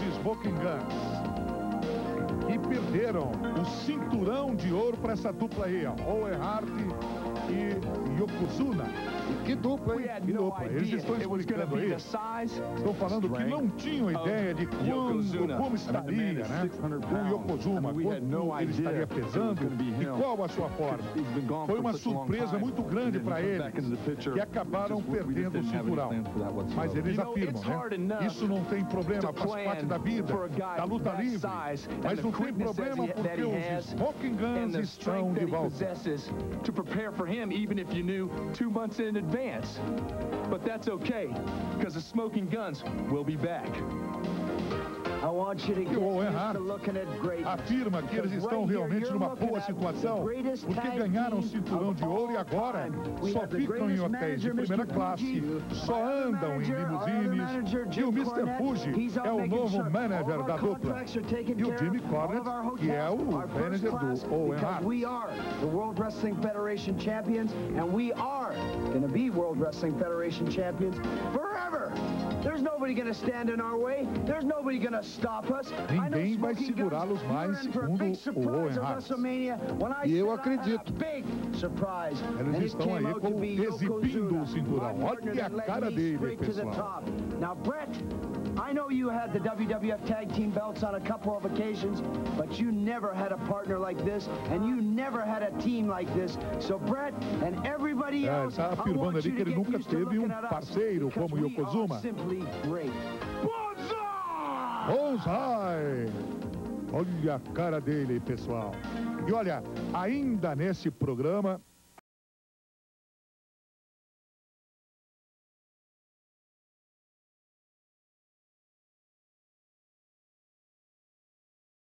os Smoking Guns. E perderam o cinturão de ouro para essa dupla aí, ó. Owen Hart e Yokozuna. Que dupla, hein? Que dupla. Eles estão explicando aí. Estão falando que não tinham ideia de quando, como estaria, né? O Yokozuna, quanto ele estaria pesando e qual a sua forma. Foi uma surpresa muito grande para eles, que acabaram perdendo o cinturão. Mas eles afirmam, né? Isso não tem problema, faz parte da vida, da luta livre. Mas não tem problema porque os Smoking Guns estão de volta. For him even if you knew two months in advance. But that's okay, because the Smoking Guns will be back. I want you to E get o Owen used Hart to looking at greatness. afirma que eles estão realmente numa boa situação, porque ganharam o cinturão de ouro e agora só ficam em hotéis de primeira classe, só andam em limusines, manager, e o Mr. Fuji é o novo manager da dupla. E o Jimmy Cornette, que é o manager do Owen Hart. we are the World Wrestling Federation champions, and we are going to be World Wrestling Federation champions forever. nobody gonna stand in our way. There's nobody gonna stop us. Ninguém vai segurá-los mais, segundo o Owen Hart. E eu acredito. Eles estão aí exibindo o cinturão. Olha a cara dele, pessoal. Now, Brett, know you had the WWF Tag Team belts on a couple of occasions, but you never had a partner like this, and you never had a team like this. So, Brett and everybody É, else, está I afirmando want ali que ele nunca teve um looking at us, parceiro como Yokozuna. are simply great. Bonsai! Olha a cara dele, pessoal. E olha, ainda nesse programa,